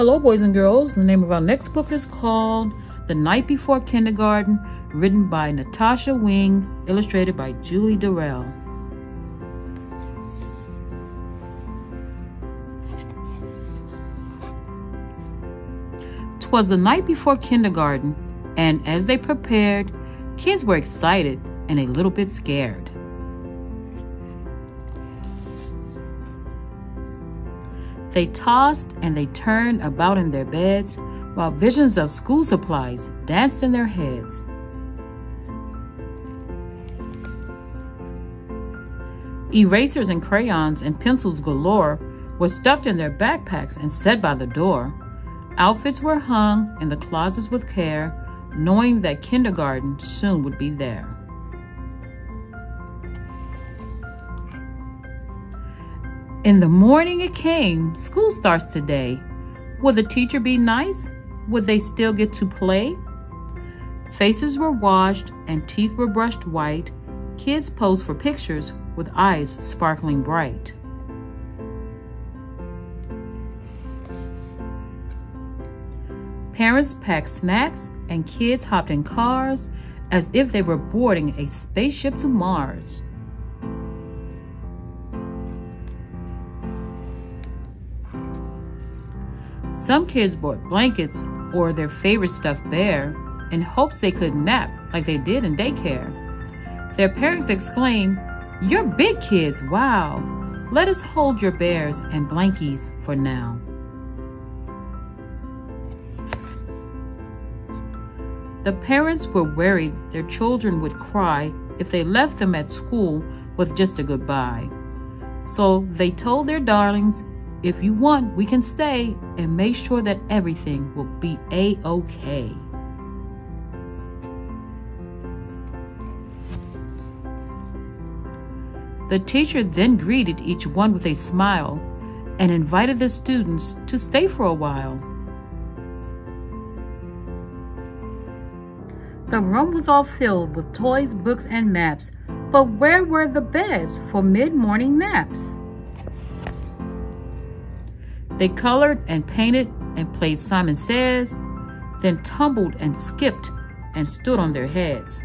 Hello, boys and girls. The name of our next book is called The Night Before Kindergarten, written by Natasha Wing, illustrated by Julie Durrell. Twas the night before kindergarten, and as they prepared, kids were excited and a little bit scared. They tossed and they turned about in their beds while visions of school supplies danced in their heads. Erasers and crayons and pencils galore were stuffed in their backpacks and set by the door. Outfits were hung in the closets with care, knowing that kindergarten soon would be there. In the morning it came. School starts today. Will the teacher be nice? Would they still get to play? Faces were washed and teeth were brushed white. Kids posed for pictures with eyes sparkling bright. Parents packed snacks and kids hopped in cars as if they were boarding a spaceship to Mars. Some kids bought blankets or their favorite stuffed bear in hopes they could nap like they did in daycare. Their parents exclaimed, You're big kids, wow! Let us hold your bears and blankies for now. The parents were worried their children would cry if they left them at school with just a goodbye. So they told their darlings if you want, we can stay and make sure that everything will be a okay. The teacher then greeted each one with a smile and invited the students to stay for a while. The room was all filled with toys, books, and maps, but where were the beds for mid morning naps? They colored and painted and played Simon Says, then tumbled and skipped and stood on their heads.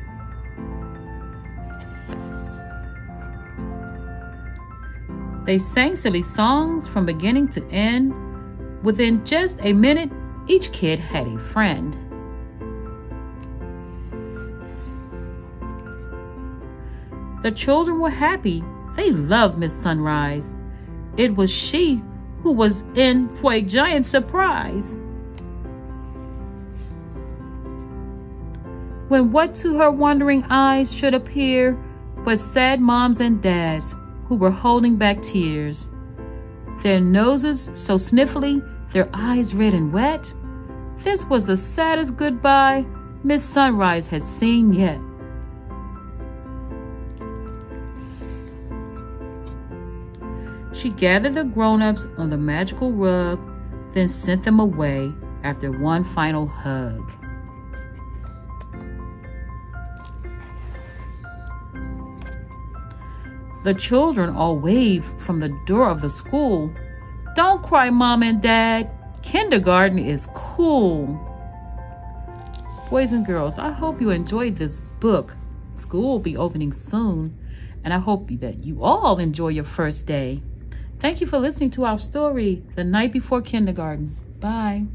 They sang silly songs from beginning to end. Within just a minute, each kid had a friend. The children were happy. They loved Miss Sunrise. It was she who was in for a giant surprise. When what to her wondering eyes should appear but sad moms and dads who were holding back tears. Their noses so sniffly, their eyes red and wet. This was the saddest goodbye Miss Sunrise had seen yet. She gathered the grown ups on the magical rug, then sent them away after one final hug. The children all waved from the door of the school. Don't cry, Mom and Dad. Kindergarten is cool. Boys and girls, I hope you enjoyed this book. School will be opening soon, and I hope that you all enjoy your first day. Thank you for listening to our story, The Night Before Kindergarten. Bye.